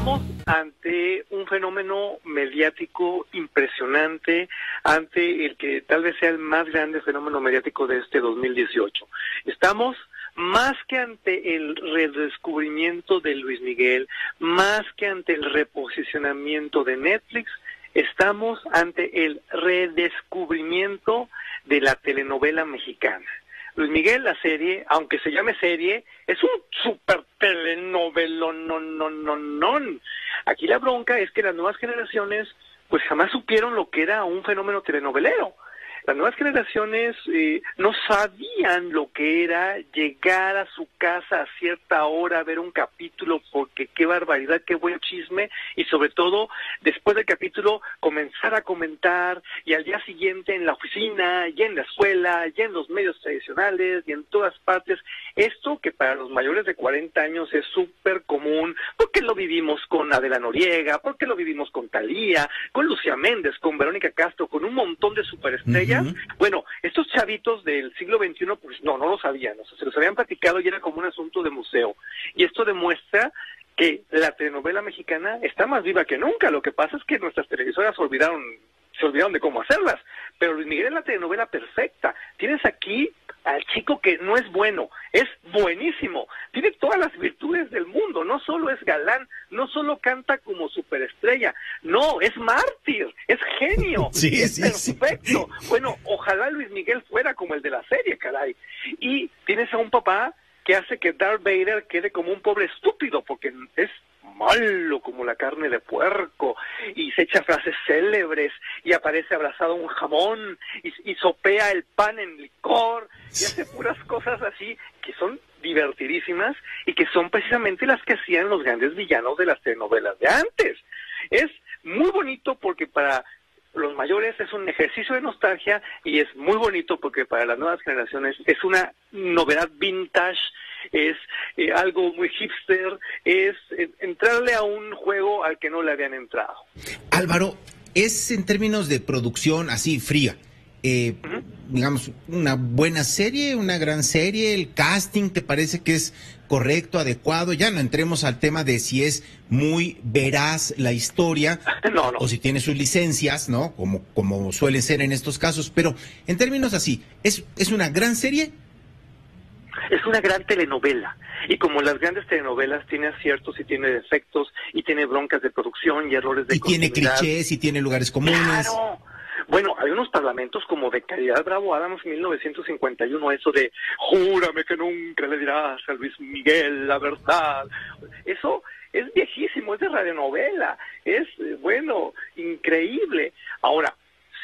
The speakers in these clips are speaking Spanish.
Estamos ante un fenómeno mediático impresionante, ante el que tal vez sea el más grande fenómeno mediático de este 2018. Estamos más que ante el redescubrimiento de Luis Miguel, más que ante el reposicionamiento de Netflix, estamos ante el redescubrimiento de la telenovela mexicana. Luis Miguel, la serie, aunque se llame serie, es un super telenovela, no, no, no, no. Aquí la bronca es que las nuevas generaciones pues jamás supieron lo que era un fenómeno telenovelero. Las nuevas generaciones eh, no sabían lo que era llegar a su casa a cierta hora a ver un capítulo porque qué barbaridad, qué buen chisme y sobre todo después del capítulo comenzar a comentar y al día siguiente en la oficina y en la escuela y en los medios tradicionales y en todas partes. Esto que para los mayores de 40 años es súper común. Porque lo vivimos con Adela Noriega, porque lo vivimos con Talía, con Lucía Méndez, con Verónica Castro, con un montón de superestrellas bueno, estos chavitos del siglo XXI, pues no, no lo sabían, o sea, se los habían platicado y era como un asunto de museo. Y esto demuestra que la telenovela mexicana está más viva que nunca. Lo que pasa es que nuestras televisoras olvidaron, se olvidaron de cómo hacerlas. Pero Luis Miguel es la telenovela perfecta. Tienes aquí al chico que no es bueno, es buenísimo, tiene todas las virtudes del mundo, no solo es galán, no solo canta como superestrella, no, es mártir, es genio, es perfecto. Bueno, ojalá Luis Miguel fuera como el de la serie, caray. Y tienes a un papá que hace que Darth Vader quede como un pobre estúpido, porque es malo como la carne de puerco y se echa frases célebres y aparece abrazado un jamón y, sopea el pan en licor y hace puras cosas así que son divertidísimas y que son precisamente las que hacían los grandes villanos de las telenovelas de antes. Es muy bonito porque para los mayores es un ejercicio de nostalgia y es muy bonito porque para las nuevas generaciones es una novedad vintage es eh, algo muy hipster, es eh, entrarle a un juego al que no le habían entrado. Álvaro, es en términos de producción así fría. Eh, digamos, una buena serie, una gran serie, el casting te parece que es correcto, adecuado, ya no entremos al tema de si es muy veraz la historia o si tiene sus licencias, ¿no? Como, como suele ser en estos casos, pero en términos así, ¿es, es una gran serie? es una gran telenovela. Y como las grandes telenovelas tiene aciertos y tiene defectos y tiene broncas de producción y errores de Y tiene clichés y tiene lugares comunes. Bueno, hay unos parlamentos como de Caridad Bravo Adams 1951, eso de júrame que nunca le dirás a Luis Miguel la verdad. Eso es viejísimo, es de radionovela, es, bueno, increíble. Ahora,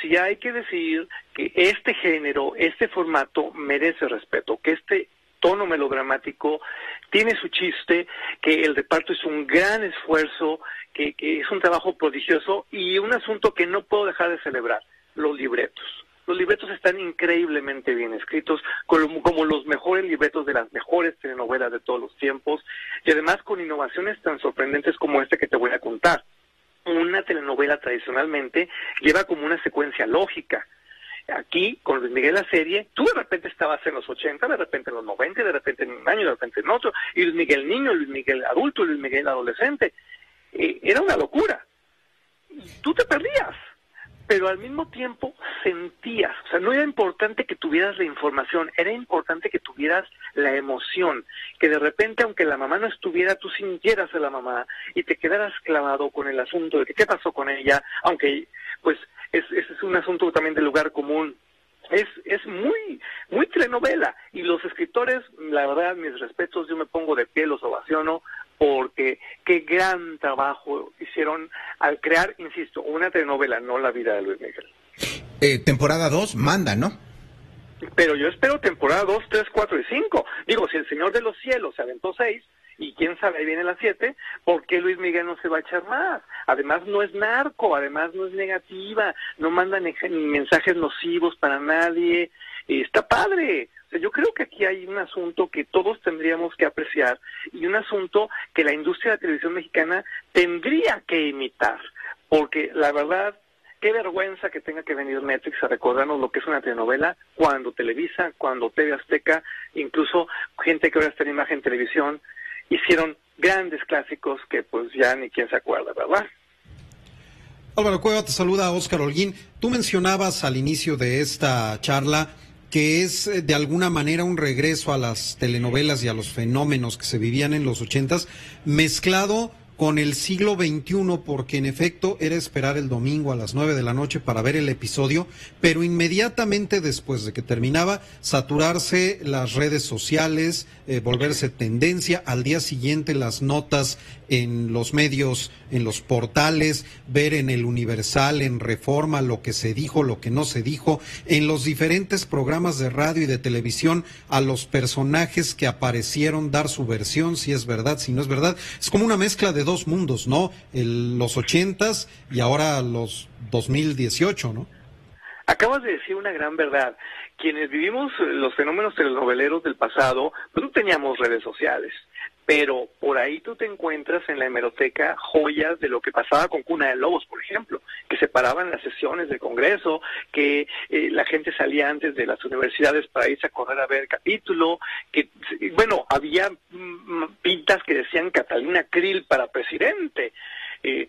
sí hay que decir que este género, este formato merece respeto, que este tono melodramático, tiene su chiste, que el reparto es un gran esfuerzo, que, es un trabajo prodigioso y un asunto que no puedo dejar de celebrar, los libretos. Los libretos están increíblemente bien escritos, como, como, los mejores libretos de las mejores telenovelas de todos los tiempos, y además con innovaciones tan sorprendentes como esta que te voy a contar. Una telenovela tradicionalmente lleva como una secuencia lógica, aquí con Luis Miguel la serie, tú de repente estabas en los 80, de repente en los 90, de repente en un año, de repente en otro, y Luis Miguel niño, Luis Miguel adulto, Luis Miguel adolescente. Eh, era una locura. Tú te perdías, pero al mismo tiempo sentías, o sea, no era importante que tuvieras la información, era importante que tuvieras la emoción, que de repente, aunque la mamá no estuviera, tú sintieras a la mamá y te quedaras clavado con el asunto de qué pasó con ella, aunque pues es, es un asunto también de lugar común. Es, es muy, muy telenovela. Y los escritores, la verdad, mis respetos, yo me pongo de pie, los ovaciono, porque qué gran trabajo hicieron al crear, insisto, una telenovela, no la vida de Luis Miguel. Eh, temporada 2 manda, ¿no? Pero yo espero temporada 2, 3, 4 y 5. Digo, si el Señor de los Cielos se aventó 6, y quién sabe, ahí viene la 7, ¿por qué Luis Miguel no se va a echar más? Además no es narco, además no es negativa, no manda ni mensajes nocivos para nadie, está padre. Yo creo que aquí hay un asunto que todos tendríamos que apreciar y un asunto que la industria de televisión mexicana tendría que imitar, porque la verdad qué vergüenza que tenga que venir Netflix a recordarnos lo que es una telenovela cuando Televisa, cuando TV Azteca, incluso gente que ahora está en imagen televisión, hicieron grandes clásicos que pues ya ni quien se acuerda, ¿verdad? Álvaro Cueva te saluda Oscar Holguín. Tú mencionabas al inicio de esta charla que es eh, de alguna manera un regreso a las telenovelas y a los fenómenos que se vivían en los ochentas, mezclado con el siglo XXI, porque en efecto era esperar el domingo a las nueve de la noche para ver el episodio, pero inmediatamente después de que terminaba, saturarse las redes sociales, eh, volverse tendencia, al día siguiente las notas en los medios, en los portales, ver en el Universal, en Reforma, lo que se dijo, lo que no se dijo, en los diferentes programas de radio y de televisión, a los personajes que aparecieron, dar su versión, si es verdad, si no es verdad. Es como una mezcla de dos mundos, ¿no? El, los ochentas y ahora los 2018, ¿no? Acabas de decir una gran verdad. Quienes vivimos los fenómenos telenoveleros del pasado, pues no teníamos redes sociales pero por ahí tú te encuentras en la hemeroteca joyas de lo que pasaba con Cuna de Lobos, por ejemplo, que se paraban las sesiones del Congreso, que eh, la gente salía antes de las universidades para irse a correr a ver capítulo, que, bueno, había mm, pintas que decían Catalina Krill para presidente. Eh,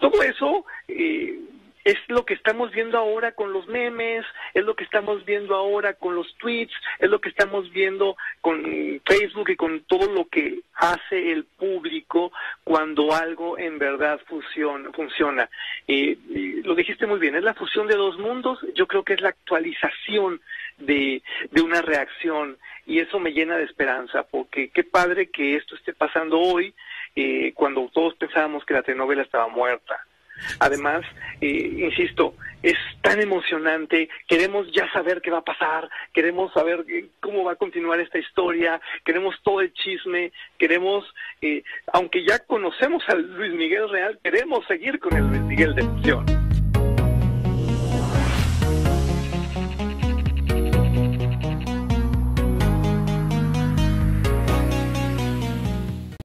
todo eso eh, es lo que estamos viendo ahora con los memes, es lo que estamos viendo ahora con los tweets, es lo que estamos viendo con Facebook y con todo lo que hace el público cuando algo en verdad funciona. funciona. lo dijiste muy bien, es la fusión de dos mundos, yo creo que es la actualización de, de una reacción y eso me llena de esperanza, porque qué padre que esto esté pasando hoy, eh, cuando todos pensábamos que la telenovela estaba muerta. Además, eh, insisto, es tan emocionante, queremos ya saber qué va a pasar, queremos saber eh, cómo va a continuar esta historia, queremos todo el chisme, queremos, eh, aunque ya conocemos al Luis Miguel Real, queremos seguir con el Luis Miguel de ficción.